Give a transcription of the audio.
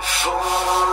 for